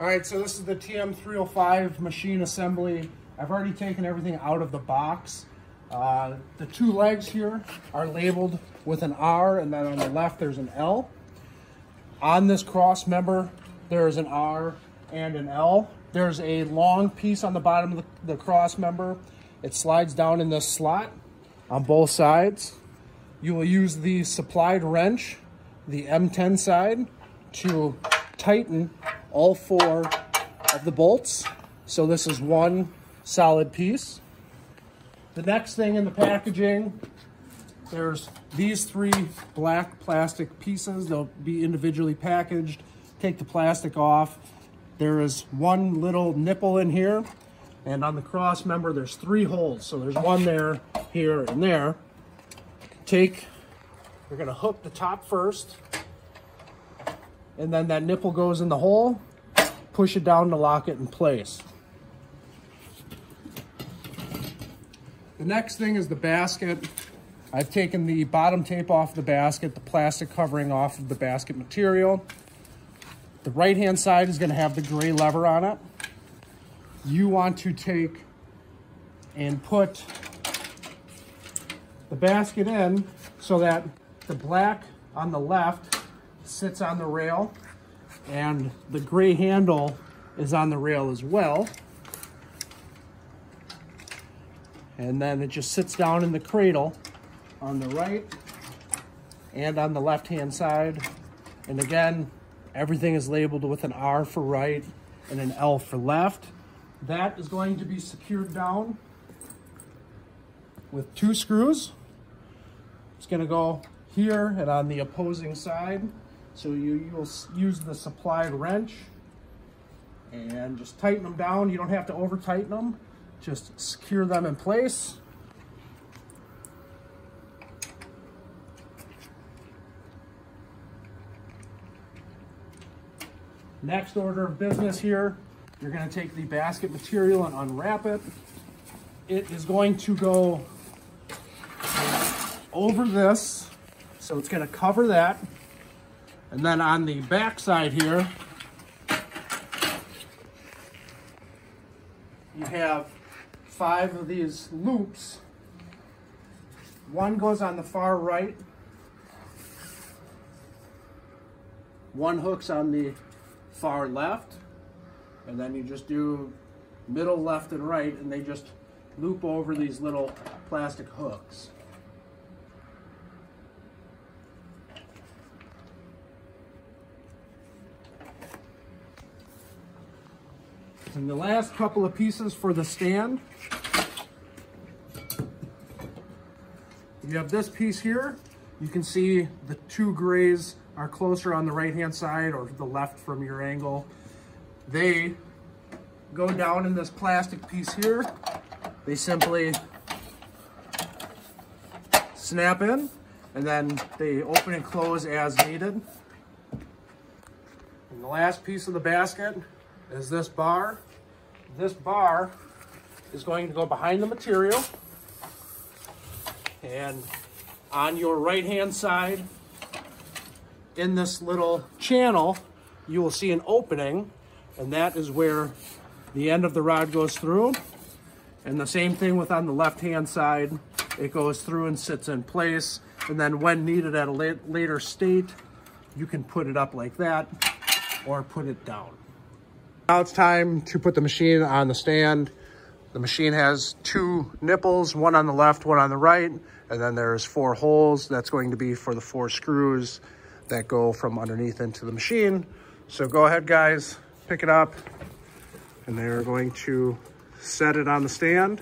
All right, so this is the TM305 machine assembly. I've already taken everything out of the box. Uh, the two legs here are labeled with an R and then on the left there's an L. On this cross member, there is an R and an L. There's a long piece on the bottom of the, the cross member. It slides down in this slot on both sides. You will use the supplied wrench, the M10 side, to tighten all four of the bolts. So this is one solid piece. The next thing in the packaging, there's these three black plastic pieces. They'll be individually packaged. Take the plastic off. There is one little nipple in here. And on the cross member, there's three holes. So there's one there, here, and there. Take, we're gonna hook the top first. And then that nipple goes in the hole. Push it down to lock it in place. The next thing is the basket. I've taken the bottom tape off the basket, the plastic covering off of the basket material. The right-hand side is gonna have the gray lever on it. You want to take and put the basket in so that the black on the left sits on the rail and the gray handle is on the rail as well. And then it just sits down in the cradle on the right and on the left-hand side. And again, everything is labeled with an R for right and an L for left. That is going to be secured down with two screws. It's gonna go here and on the opposing side. So you, you'll use the supplied wrench and just tighten them down. You don't have to over tighten them just secure them in place. Next order of business here, you're gonna take the basket material and unwrap it. It is going to go over this, so it's gonna cover that. And then on the back side here, you have five of these loops. One goes on the far right. One hooks on the far left. And then you just do middle, left, and right, and they just loop over these little plastic hooks. And the last couple of pieces for the stand. You have this piece here. You can see the two grays are closer on the right-hand side or the left from your angle. They go down in this plastic piece here. They simply snap in and then they open and close as needed. And the last piece of the basket is this bar this bar is going to go behind the material. And on your right hand side in this little channel you will see an opening. And that is where the end of the rod goes through. And the same thing with on the left hand side. It goes through and sits in place. And then when needed at a later state you can put it up like that or put it down now it's time to put the machine on the stand. The machine has two nipples, one on the left, one on the right, and then there's four holes. That's going to be for the four screws that go from underneath into the machine. So go ahead, guys, pick it up, and they're going to set it on the stand.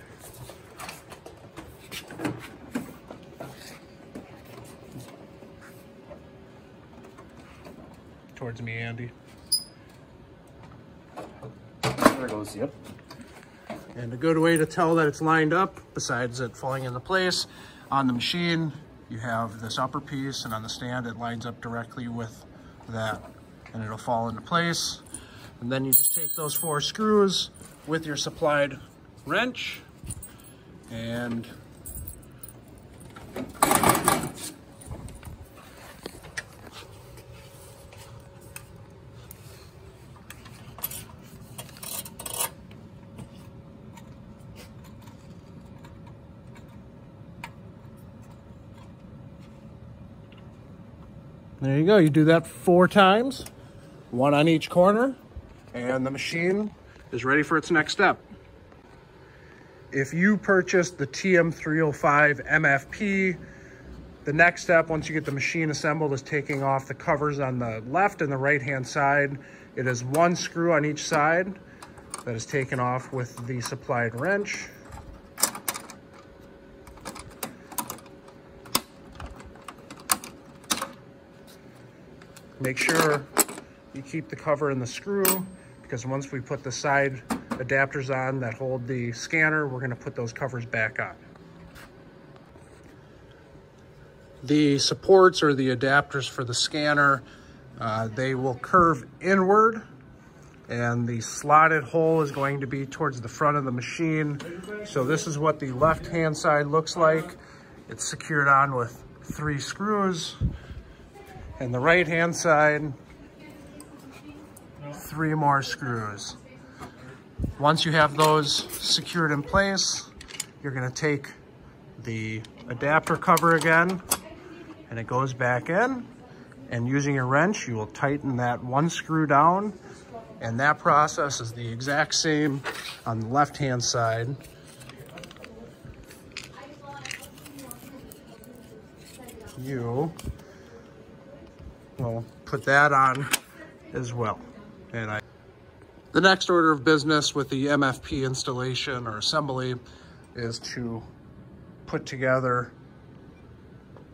Towards me, Andy. Yep. And a good way to tell that it's lined up, besides it falling into place, on the machine, you have this upper piece, and on the stand, it lines up directly with that, and it'll fall into place. And then you just take those four screws with your supplied wrench, and There you go. You do that four times, one on each corner, and the machine is ready for its next step. If you purchase the TM305 MFP, the next step, once you get the machine assembled, is taking off the covers on the left and the right-hand side. It is one screw on each side that is taken off with the supplied wrench. Make sure you keep the cover in the screw because once we put the side adapters on that hold the scanner, we're gonna put those covers back on. The supports or the adapters for the scanner, uh, they will curve inward and the slotted hole is going to be towards the front of the machine. So this is what the left-hand side looks like. It's secured on with three screws and the right hand side, three more screws. Once you have those secured in place, you're gonna take the adapter cover again and it goes back in and using a wrench, you will tighten that one screw down and that process is the exact same on the left-hand side. You we'll put that on as well. And I, the next order of business with the MFP installation or assembly is to put together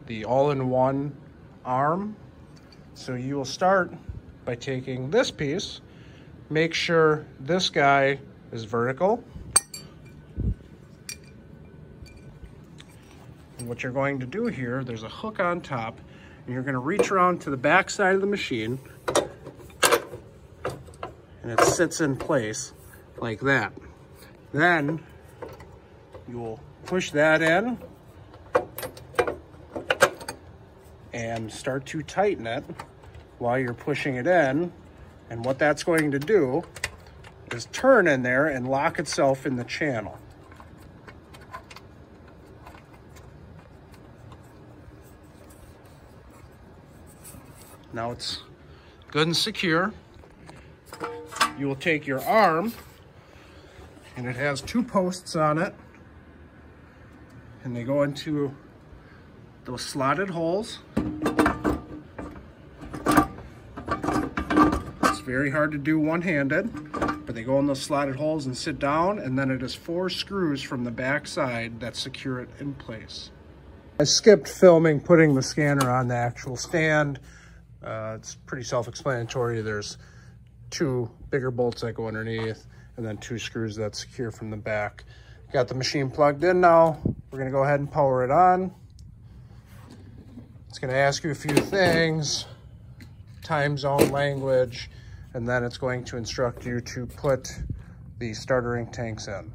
the all-in-one arm. So you will start by taking this piece, make sure this guy is vertical. And what you're going to do here, there's a hook on top and you're gonna reach around to the back side of the machine and it sits in place like that. Then you'll push that in and start to tighten it while you're pushing it in. And what that's going to do is turn in there and lock itself in the channel. Now it's good and secure. You will take your arm, and it has two posts on it, and they go into those slotted holes. It's very hard to do one-handed, but they go in those slotted holes and sit down, and then it is four screws from the back side that secure it in place. I skipped filming putting the scanner on the actual stand. Uh, it's pretty self-explanatory. There's two bigger bolts that go underneath and then two screws that secure from the back. Got the machine plugged in now. We're gonna go ahead and power it on. It's gonna ask you a few things, time zone language, and then it's going to instruct you to put the starter ink tanks in.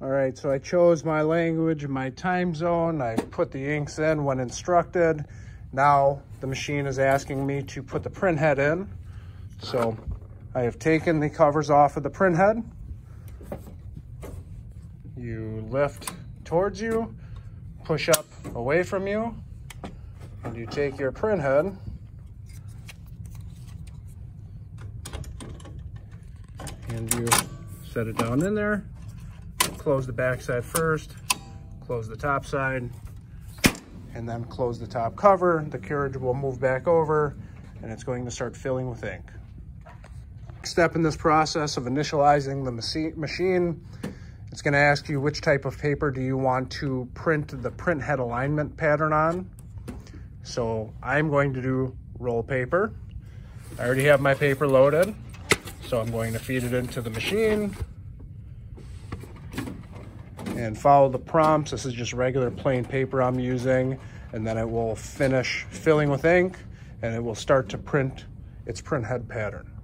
All right, so I chose my language, my time zone. I put the inks in when instructed. Now the machine is asking me to put the print head in. So I have taken the covers off of the print head. You lift towards you, push up away from you, and you take your print head and you set it down in there, close the back side first, close the top side, and then close the top cover. The carriage will move back over and it's going to start filling with ink. Step in this process of initializing the machine, it's gonna ask you which type of paper do you want to print the print head alignment pattern on. So I'm going to do roll paper. I already have my paper loaded, so I'm going to feed it into the machine and follow the prompts. This is just regular plain paper I'm using and then it will finish filling with ink and it will start to print its print head pattern.